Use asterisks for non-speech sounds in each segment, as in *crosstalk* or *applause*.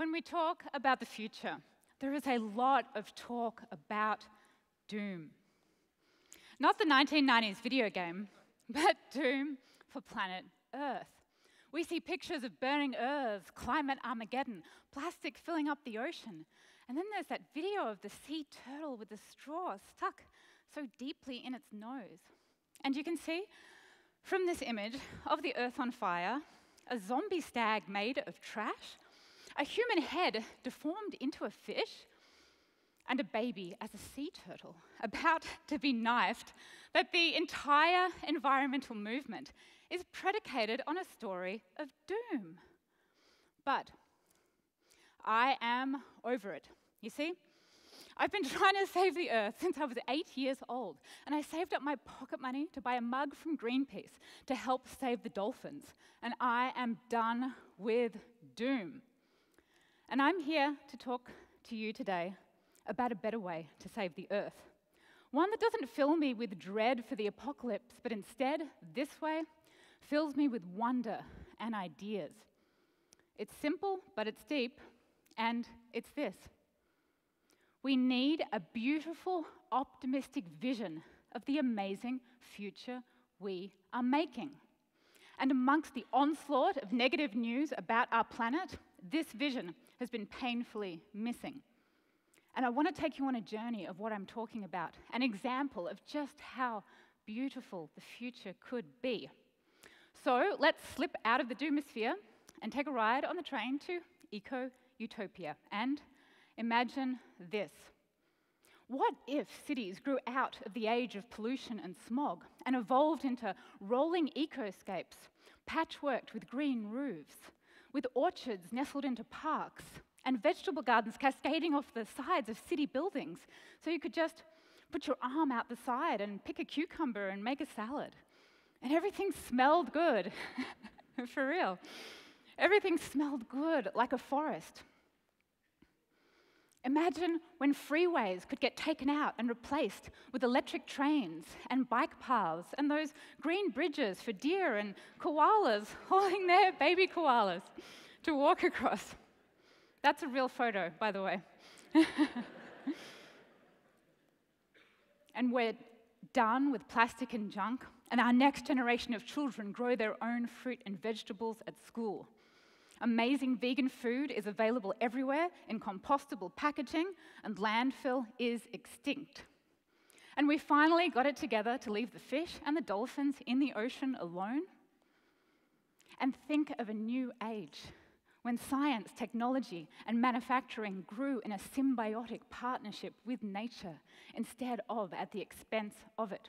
When we talk about the future, there is a lot of talk about Doom. Not the 1990s video game, *laughs* but Doom for planet Earth. We see pictures of burning Earth, climate Armageddon, plastic filling up the ocean. And then there's that video of the sea turtle with the straw stuck so deeply in its nose. And you can see from this image of the Earth on fire a zombie stag made of trash, a human head deformed into a fish, and a baby as a sea turtle about to be knifed, that the entire environmental movement is predicated on a story of doom. But I am over it. You see? I've been *laughs* trying to save the earth since I was eight years old, and I saved up my pocket money to buy a mug from Greenpeace to help save the dolphins. And I am done with doom. And I'm here to talk to you today about a better way to save the earth. One that doesn't fill me with dread for the apocalypse, but instead, this way, fills me with wonder and ideas. It's simple, but it's deep, and it's this. We need a beautiful, optimistic vision of the amazing future we are making. And amongst the onslaught of negative news about our planet, this vision has been painfully missing. And I want to take you on a journey of what I'm talking about, an example of just how beautiful the future could be. So let's slip out of the doomosphere and take a ride on the train to eco utopia and imagine this. What if cities grew out of the age of pollution and smog and evolved into rolling ecoscapes, patchworked with green roofs, with orchards nestled into parks, and vegetable gardens cascading off the sides of city buildings so you could just put your arm out the side and pick a cucumber and make a salad? And everything smelled good, *laughs* for real. Everything smelled good, like a forest. Imagine when freeways could get taken out and replaced with electric trains and bike paths and those green bridges for deer and koalas *laughs* hauling their baby koalas to walk across. That's a real photo, by the way. *laughs* and we're done with plastic and junk, and our next generation of children grow their own fruit and vegetables at school. Amazing vegan food is available everywhere in compostable packaging, and landfill is extinct. And we finally got it together to leave the fish and the dolphins in the ocean alone. And think of a new age when science, technology, and manufacturing grew in a symbiotic partnership with nature instead of at the expense of it.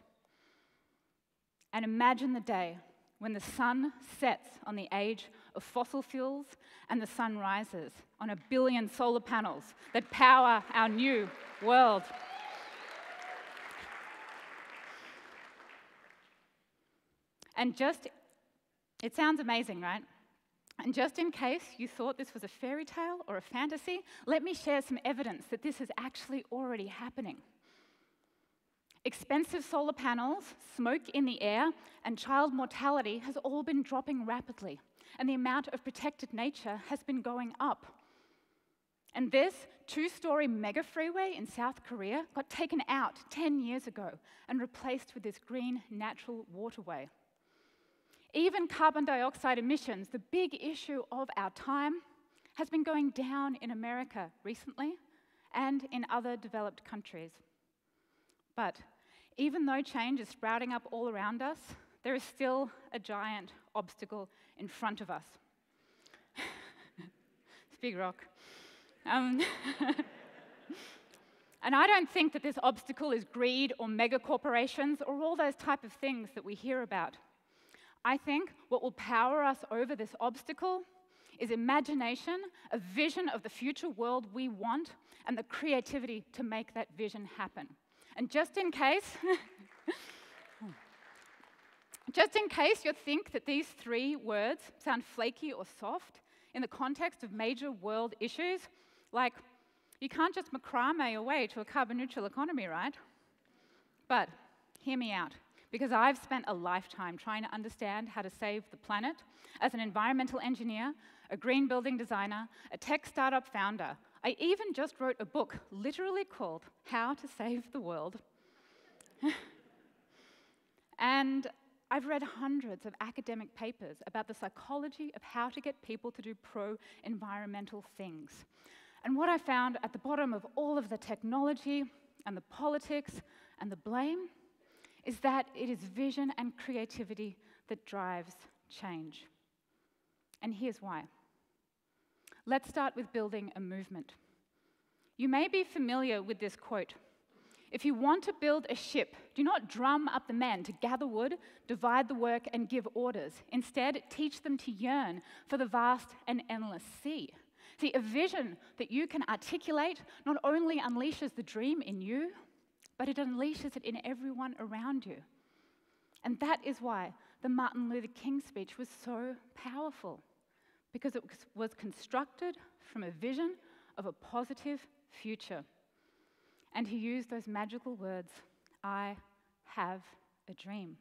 And imagine the day when the sun sets on the age of fossil fuels and the sun rises on a billion solar panels that power our new world. And just, it sounds amazing, right? And just in case you thought this was a fairy tale or a fantasy, let me share some evidence that this is actually already happening. Expensive solar panels, smoke in the air, and child mortality has all been dropping rapidly, and the amount of protected nature has been going up. And this two story mega freeway in South Korea got taken out 10 years ago and replaced with this green natural waterway. Even carbon dioxide emissions, the big issue of our time, has been going down in America recently and in other developed countries. But even though change is sprouting up all around us, there is still a giant obstacle in front of us. *laughs* it's big rock. Um, *laughs* and I don't think that this obstacle is greed or mega corporations or all those type of things that we hear about. I think what will power us over this obstacle is imagination, a vision of the future world we want, and the creativity to make that vision happen. And just in case, *laughs* just in case you think that these three words sound flaky or soft in the context of major world issues, like you can't just macrame your way to a carbon neutral economy, right? But hear me out because I've spent a lifetime trying to understand how to save the planet as an environmental engineer, a green building designer, a tech startup founder. I even just wrote a book literally called How to Save the World. *laughs* and I've read hundreds of academic papers about the psychology of how to get people to do pro environmental things. And what I found at the bottom of all of the technology and the politics and the blame is that it is vision and creativity that drives change. And here's why. Let's start with building a movement. You may be familiar with this quote. If you want to build a ship, do not drum up the men to gather wood, divide the work, and give orders. Instead, teach them to yearn for the vast and endless sea. See, a vision that you can articulate not only unleashes the dream in you, but it unleashes it in everyone around you. And that is why the Martin Luther King speech was so powerful, because it was constructed from a vision of a positive future. And he used those magical words I have a dream.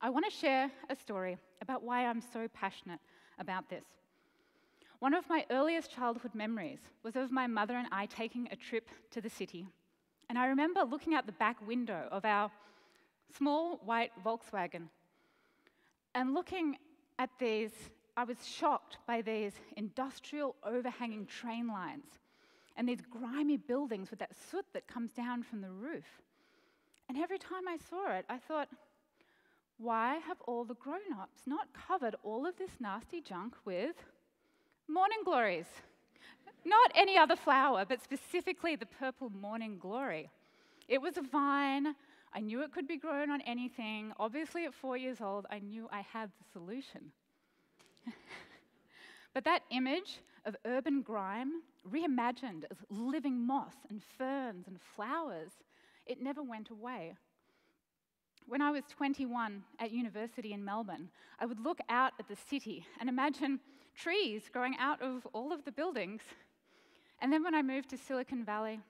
I want to share a story about why I'm so passionate about this. One of my earliest childhood memories was of my mother and I taking a trip to the city. And I remember looking out the back window of our small white Volkswagen and looking at these, I was shocked by these industrial overhanging train lines and these grimy buildings with that soot that comes down from the roof. And every time I saw it, I thought, why have all the grown ups not covered all of this nasty junk with morning glories. Not any other flower, but specifically the purple morning glory. It was a vine. I knew it could be grown on anything. Obviously, at four years old, I knew I had the solution. *laughs* but that image of urban grime, reimagined as living moss and ferns and flowers, it never went away. When I was 21 at university in Melbourne, I would look out at the city and imagine trees growing out of all of the buildings. And then when I moved to Silicon Valley,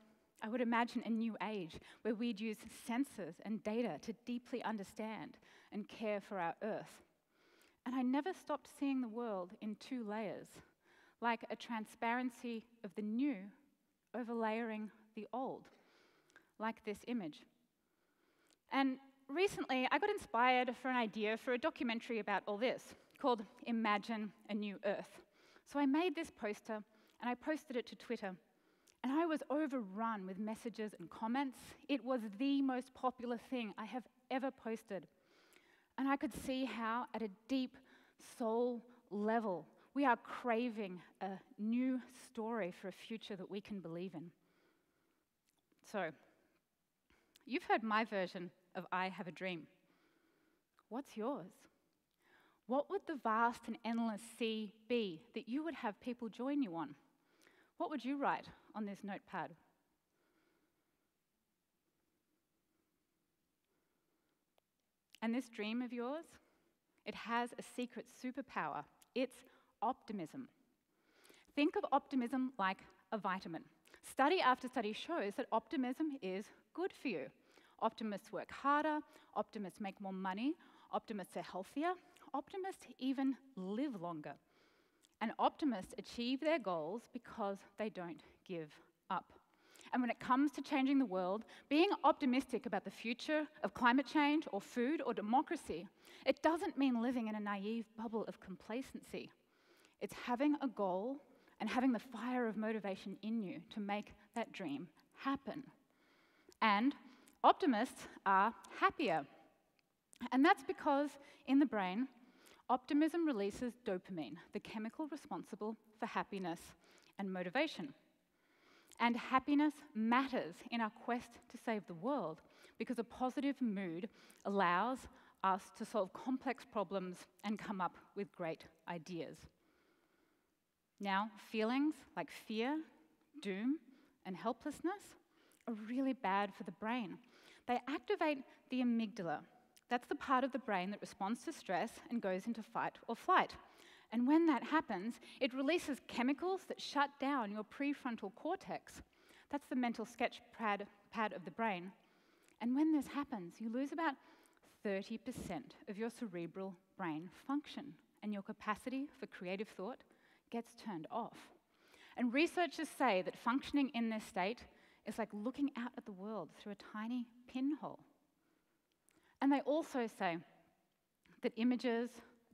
I would imagine a new age where we'd use sensors and data to deeply understand and care for our Earth. And I never stopped seeing the world in two layers, like a transparency of the new overlaying the old, like this image. And recently, I got inspired for an idea for a documentary about all this called Imagine a New Earth. So I made this poster and I posted it to Twitter. And I was overrun with messages and comments. It was the most popular thing I have ever posted. And I could see how, at a deep soul level, we are craving a new story for a future that we can believe in. So, you've heard my version of I Have a Dream. What's yours? What would the vast and endless sea be that you would have people join you on? What would you write on this notepad? And this dream of yours, it has a secret superpower. It's optimism. Think of optimism like a vitamin. Study after study shows that optimism is good for you. Optimists work harder, optimists make more money, optimists are healthier, optimists even live longer. And optimists achieve their goals because they don't give up. And when it comes to changing the world, being optimistic about the future of climate change or food or democracy, it doesn't mean living in a naive bubble of complacency. It's having a goal and having the fire of motivation in you to make that dream happen. And optimists are happier. And that's because in the brain, Optimism releases dopamine, the chemical responsible for happiness and motivation. And happiness matters in our quest to save the world because a positive mood allows us to solve complex problems and come up with great ideas. Now, feelings like fear, doom, and helplessness are really bad for the brain. They activate the amygdala, that's the part of the brain that responds to stress and goes into fight or flight. And when that happens, it releases chemicals that shut down your prefrontal cortex. That's the mental sketch pad, pad of the brain. And when this happens, you lose about 30% of your cerebral brain function, and your capacity for creative thought gets turned off. And researchers say that functioning in this state is like looking out at the world through a tiny pinhole. And they also say that images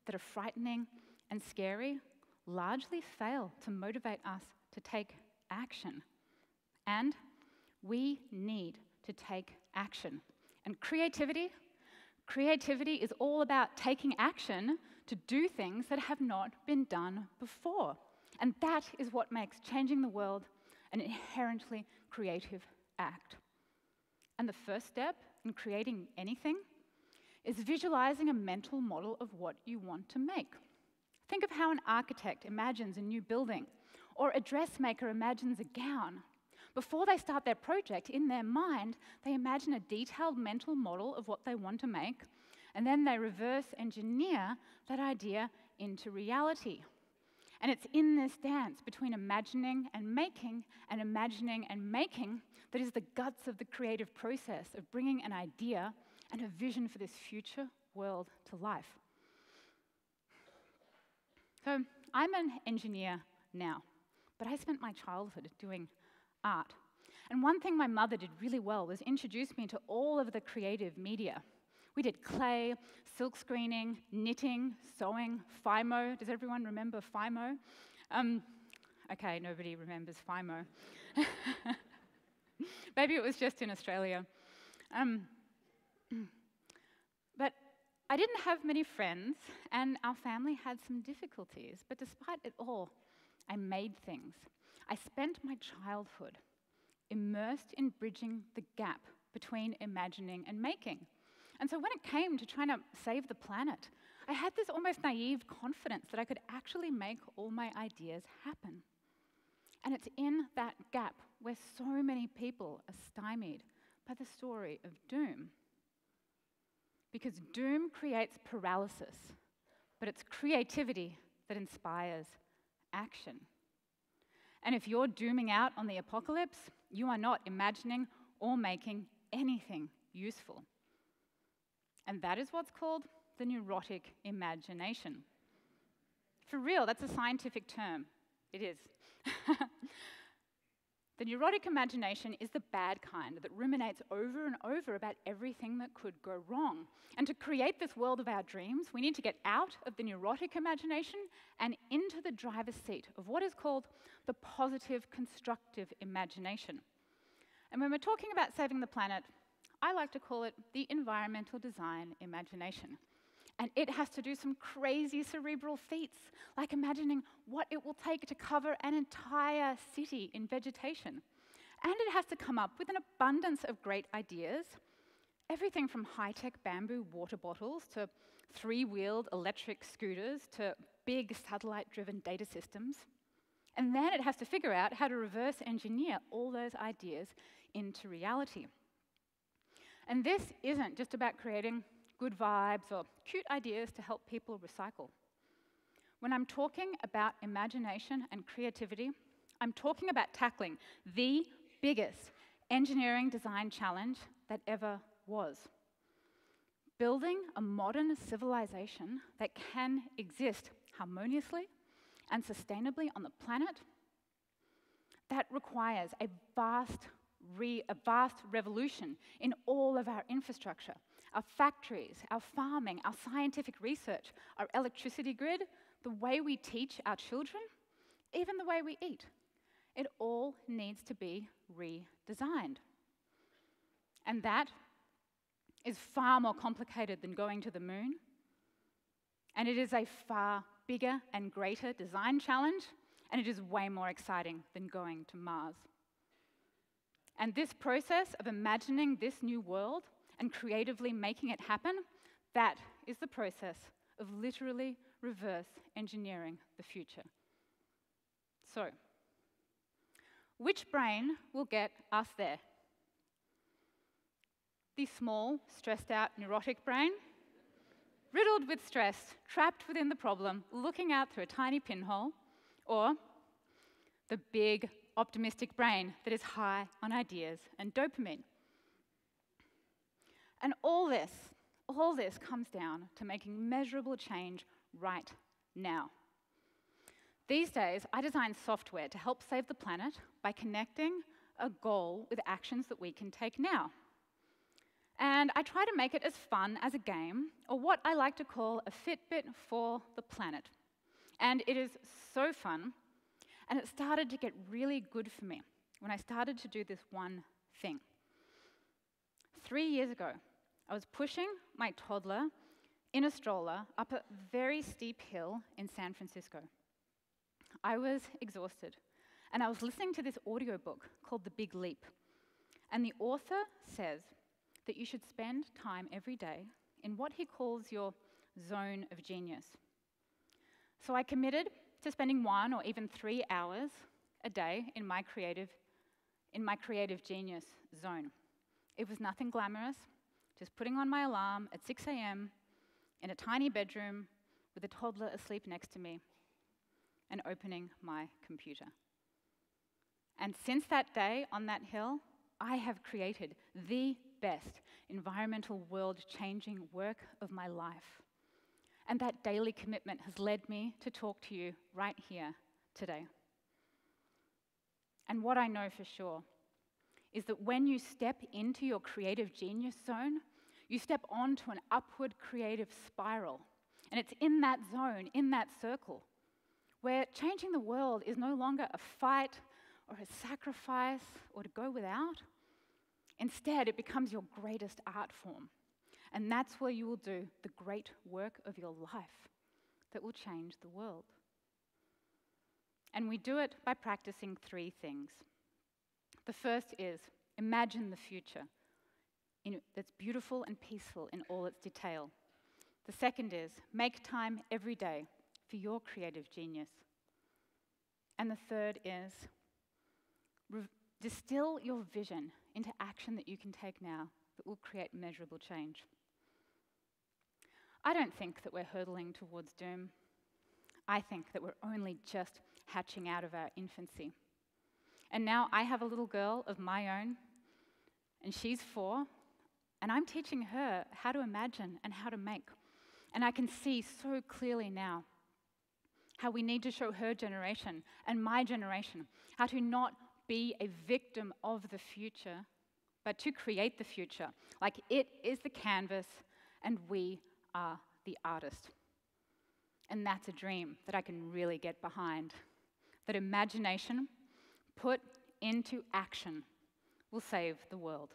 that are frightening and scary largely fail to motivate us to take action. And we need to take action. And creativity, creativity is all about taking action to do things that have not been done before. And that is what makes changing the world an inherently creative act. And the first step in creating anything is visualizing a mental model of what you want to make. Think of how an architect imagines a new building, or a dressmaker imagines a gown. Before they start their project, in their mind, they imagine a detailed mental model of what they want to make, and then they reverse engineer that idea into reality. And it's in this dance between imagining and making, and imagining and making, that is the guts of the creative process of bringing an idea and a vision for this future world to life. So, I'm an engineer now, but I spent my childhood doing art. And one thing my mother did really well was introduce me to all of the creative media. We did clay, silk screening, knitting, sewing, Fimo. Does everyone remember Fimo? Um, okay, nobody remembers Fimo. *laughs* Maybe it was just in Australia. Um, Mm. but I didn't have many friends, and our family had some difficulties. But despite it all, I made things. I spent my childhood immersed in bridging the gap between imagining and making. And so when it came to trying to save the planet, I had this almost naive confidence that I could actually make all my ideas happen. And it's in that gap where so many people are stymied by the story of doom. Because doom creates paralysis, but it's creativity that inspires action. And if you're dooming out on the apocalypse, you are not imagining or making anything useful. And that is what's called the neurotic imagination. For real, that's a scientific term. It is. *laughs* the neurotic imagination is the bad kind that ruminates over and over about everything that could go wrong. And to create this world of our dreams, we need to get out of the neurotic imagination and into the driver's seat of what is called the positive constructive imagination. And when we're talking about saving the planet, I like to call it the environmental design imagination. And it has to do some crazy cerebral feats, like imagining what it will take to cover an entire city in vegetation. And it has to come up with an abundance of great ideas everything from high tech bamboo water bottles to three wheeled electric scooters to big satellite driven data systems. And then it has to figure out how to reverse engineer all those ideas into reality. And this isn't just about creating good vibes or cute ideas to help people recycle. When I'm talking about imagination and creativity, I'm talking about tackling the biggest engineering design challenge that ever was. Building a modern civilization that can exist harmoniously and sustainably on the planet, that requires a vast a vast revolution in all of our infrastructure our factories, our farming, our scientific research, our electricity grid, the way we teach our children, even the way we eat. It all needs to be redesigned. And that is far more complicated than going to the moon. And it is a far bigger and greater design challenge, and it is way more exciting than going to Mars. And this process of imagining this new world and creatively making it happen, that is the process of literally reverse engineering the future. So, which brain will get us there? The small, stressed out, neurotic brain? Riddled with stress, trapped within the problem, looking out through a tiny pinhole? Or the big, optimistic brain that is high on ideas and dopamine. And all this, all this comes down to making measurable change right now. These days, I design software to help save the planet by connecting a goal with actions that we can take now. And I try to make it as fun as a game, or what I like to call a Fitbit for the planet. And it is so fun, and it started to get really good for me when I started to do this one thing. Three years ago, I was pushing my toddler in a stroller up a very steep hill in San Francisco. I was exhausted, and I was listening to this audiobook called The Big Leap. And the author says that you should spend time every day in what he calls your zone of genius. So I committed to spending one or even three hours a day in my creative, in my creative genius zone. It was nothing glamorous, just putting on my alarm at 6 a.m. in a tiny bedroom with a toddler asleep next to me and opening my computer. And since that day on that hill, I have created the best environmental world changing work of my life. And that daily commitment has led me to talk to you right here today. And what I know for sure is that when you step into your creative genius zone, you step onto an upward creative spiral. And it's in that zone, in that circle, where changing the world is no longer a fight or a sacrifice or to go without. Instead, it becomes your greatest art form. And that's where you will do the great work of your life that will change the world. And we do it by practicing three things. The first is imagine the future in, that's beautiful and peaceful in all its detail. The second is make time every day for your creative genius. And the third is distill your vision into action that you can take now that will create measurable change. I don't think that we're hurtling towards doom. I think that we're only just hatching out of our infancy. And now I have a little girl of my own, and she's four, and I'm teaching her how to imagine and how to make. And I can see so clearly now how we need to show her generation and my generation how to not be a victim of the future, but to create the future. Like it is the canvas and we are the artist. And that's a dream that I can really get behind. That imagination put into action will save the world.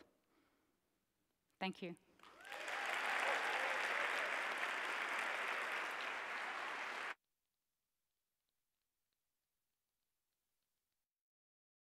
Thank you.